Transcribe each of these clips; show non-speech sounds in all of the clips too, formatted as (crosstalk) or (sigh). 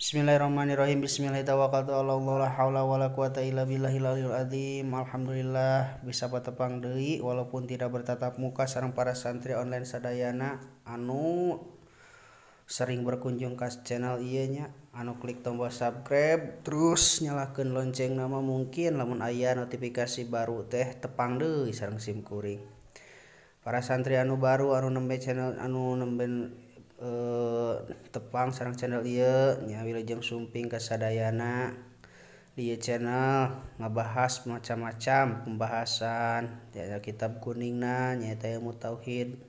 Bismillahirrahmanirrahim. Bismillahirrahmanirrahim. Alhamdulillah bisa petepang deui walaupun tidak bertatap muka sarang para santri online sadayana anu sering berkunjung ke channel iya nya anu klik tombol subscribe terus nyalakan lonceng nama mungkin namun ayah notifikasi baru teh tepang deui sarang sim kuring. Para santri anu baru anu nembe channel anu nembe Eh, tepang sarang channel Iye nya Wilujeng Sumping Kasadayana. Di channel ngebahas macam-macam pembahasan. Ya kitab kuningna nyata ilmu tauhid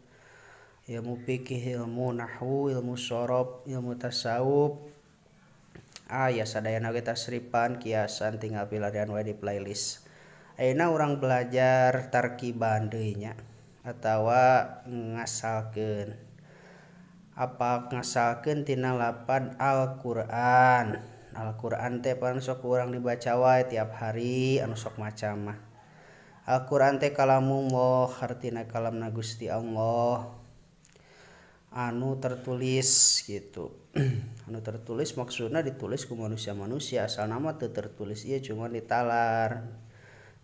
ilmu fikih ilmu nahwu ilmu sorob ilmu tasawuf. Ayah sadayana kita seripan kiasan tinggal pilih dan di playlist. Aina orang belajar tarkiban deunya atau ngasalkeun. apa apal ngasalkentina lapan Alquran? Alquran tepan sok kurang dibaca wae tiap hari anu sok macamah Alquran teh kalamullah hartina kalam na Gusti Allah. Anu tertulis gitu. (clears throat) Anu tertulis maksudnya ditulis ku manusia-manusia asal nama tuh tertulis iya cuma ditalar.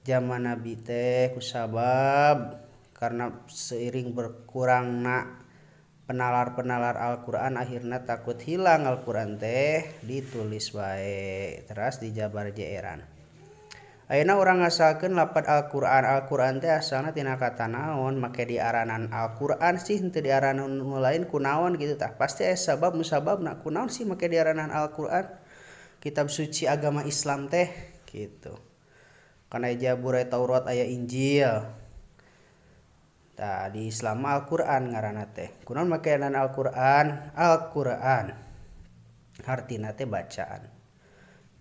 Zaman Nabi teh kusabab karena seiring berkurang nak penalar-penalar Alquran akhirnya takut hilang Alquran teh ditulis baik terus di Jabar Jeeran. Ayeuna orang ngasalkan lapat Alquran Alquran teh asalnya tina kata naon make diaranan Alquran sih henteu diaranan lain kunaon gitu tah. Pasti eh sabab musabab nak kunaon sih make diaranan Alquran? Kitab suci agama Islam teh gitu. Karena Jabure Taurat ayat Injil. Di Islam Alquran ngaran teh. Kuno makanan Alquran? Alquran. Artinate bacaan.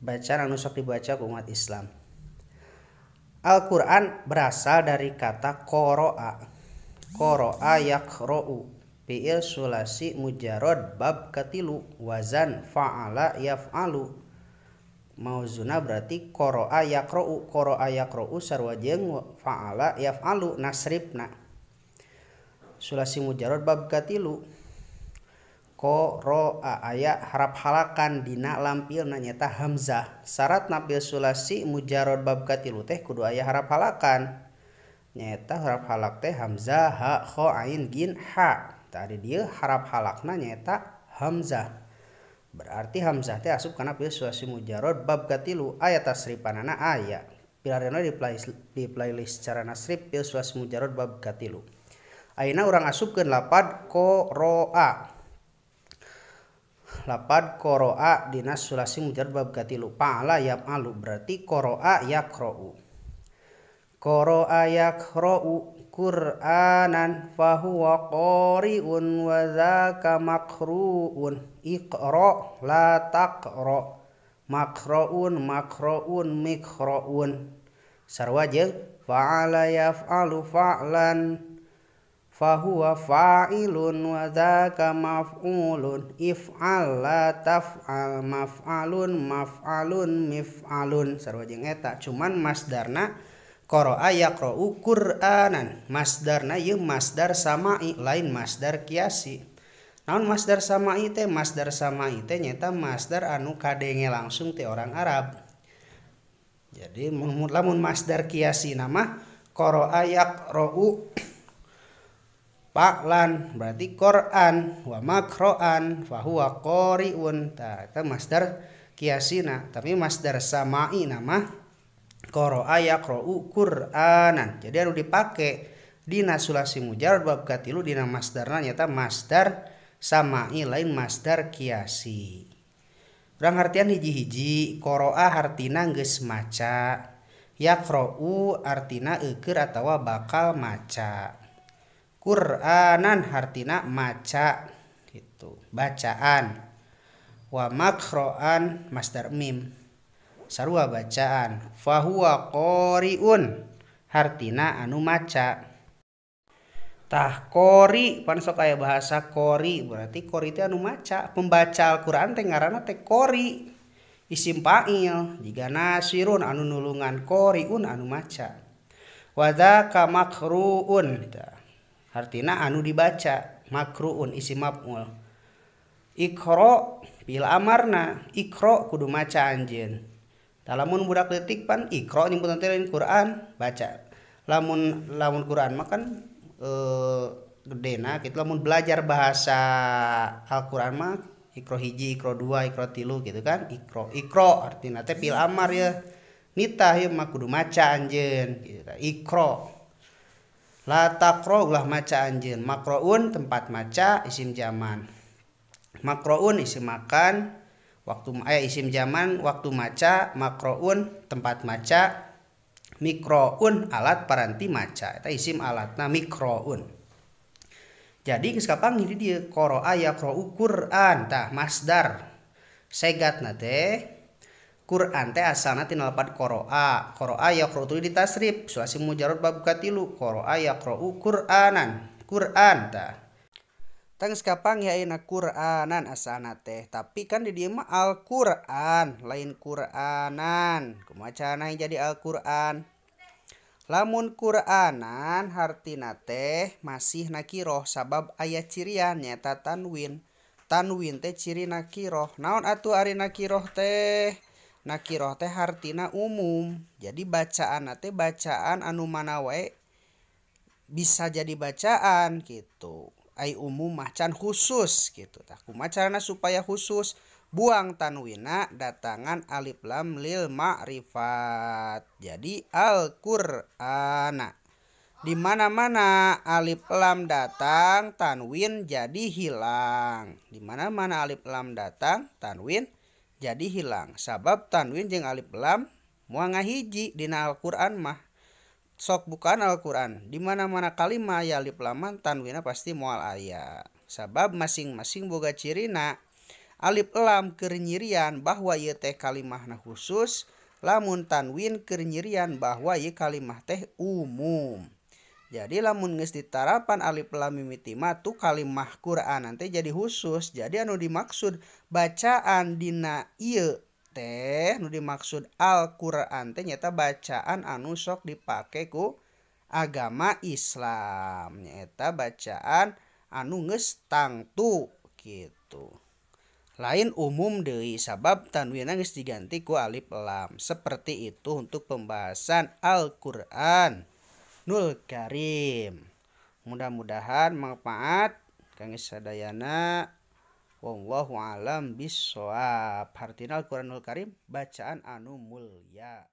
Bacaan anu sok dibaca umat Islam. Alquran berasal dari kata koroa koroa yakrou fi'il sulasi mujarod bab katilu. Wazan fa'ala yaf'alu. Mauzuna berarti koroa yakrou koroa yakrou sarwa jeung fa'ala yaf'alu. Nasribna sulasi mujarod bab katilu ko ro a aya harap halakan dina lampil nanyata hamzah. Syarat napil sulasi mujarod bab katilu teh kudu aya harap halakan. Nyata harap halak teh hamzah ha kho ain gin ha. Tadi dia harap halakna nyata hamzah. Berarti hamzah teh asup karena pilih sulasi mujarod bab katilu ayat tasripanana aya. Pilarena di playlist, di playlist cara nasrib pilih sulasi mujarod bab katilu Aina orang asupkeun lapad koroa. Lapad koroa dinas sulasi mujarad bab katilu pa'ala yaf'alu berarti koroa yakra'u koroa yakra'u Qur'anan fahuwa qari'un wa zaka makru'un. Iqra la taqra. Makra'un makra'un mikra'un sarwa jeung fa'ala yaf'alu fa'lan fahuwa fa'ilun wa dzaka maf'ulun. If'al la taf'al maf'alun maf'alun mif'alun. Sarua jeung eta cuman masdarna qara'a yaqra'u qur'anan. Masdarna ieu masdar sama'i lain masdar kiasi. Naon masdar sama'i teh? Masdar sama'i teh nyata masdar anu kadenge langsung teh orang Arab. Jadi lamun masdar kiasi nama qara'a yaqra'u Paklan berarti Quran. Wa makroan fahuwa qoriun ta itu masdar kiasina tapi masdar samai nama qoro'a yaqra'u Qur'anan. Jadi anu dipake dina sulasi mujarad bab katilu dina masdarna nyata masdar samai lain masdar kiasi Urang artian hiji-hiji qoro'a hartina geus maca yaqra'u artina eukeur atawa bakal maca Quranan hartina maca gitu. Bacaan. Wa makroan masdar mim. Sarua bacaan. Fahuwa qoriun hartina anu maca. Tah kori pan sok aya bahasa kori berarti kori itu anu maca. Pembaca Al-Qur'an teh ngaranna teh kori isim fa'il jika nasirun anu nulungan koriun anu maca. Wadza makruun artina anu dibaca makruun isi maf'ul. Ikro pil amarna ikro kudu maca anjeun. Lamun budak detik pan ikro nyebut lain Quran baca. Lamun lamun Quran makan eh, gedena kita lamun belajar bahasa Al-Quran mah ikro hiji ikro dua ikro tilu gitu kan ikro ikro artinya teh pil amar ya. Nita ya mah kudu maca anjeun gitu. Ikro La takro ulah maca anjeun. Makroun tempat maca isim zaman. Makroun isim makan. Waktu eh isim zaman waktu maca. Makroun tempat maca. Mikroun alat paranti maca. Eta isim alatna mikroun. Jadi geus kapang jadi dia koro aya kro Quran. Tah masdar. Segat teh Quran teh asalna tina lapad qara'a. Qara'a yaqra'u di tasrif sulasi mujarrad bab katilu qara'a yaqra'u Qur'anan. Qur'an ta. Tang sekapang ya ina Qur'anan asana teh tapi kan di dieu mah Al-Qur'an lain Qur'anan. Kumaha carana jadi Al-Qur'an? Lamun Qur'anan hartina teh masih nakiroh sabab ayat cirian nyata tanwin. Tanwin teh ciri nakiroh. Naon atuh ari nakiroh teh? Nakiroh teh hartina umum. Jadi bacaan teh bacaan anu mana wae bisa jadi bacaan gitu. Ai umum macan khusus gitu. Tak kumacarana supaya khusus? Buang tanwina datangan alif lam lil ma'rifat. Jadi al qur'ana di mana-mana alif lam datang tanwin jadi hilang. Di mana-mana alif lam datang tanwin jadi hilang. Sabab tanwin jeung alif lam muanga ngahiji dina Al-Qur'an mah. Sok bukan Al-Qur'an. Di mana-mana kalimat ya alif laman tanwina pasti mual aya. Sabab masing-masing boga cirina alif lam kenyirian bahwa ye teh kalimahna khusus lamun tanwin kenyirian bahwa ye kalimah teh umum. Jadi lamun geus ditarapan alif lam mimiti tu kalimah Quran. Nanti jadi khusus. Jadi anu dimaksud bacaan dina ieu teh anu dimaksud Al-Qur'an teh nyata bacaan anu sok dipake ku agama Islam. Nyata bacaan anu geus tangtu gitu. Lain umum deui sabab tanwina geus diganti ku alif lam. Seperti itu untuk pembahasan Al-Qur'an Nul Karim. Mudah-mudahan manfaat kang sadayana wallahu alam bisawab. Hartina Al-Qur'anul Karim bacaan anu mulya.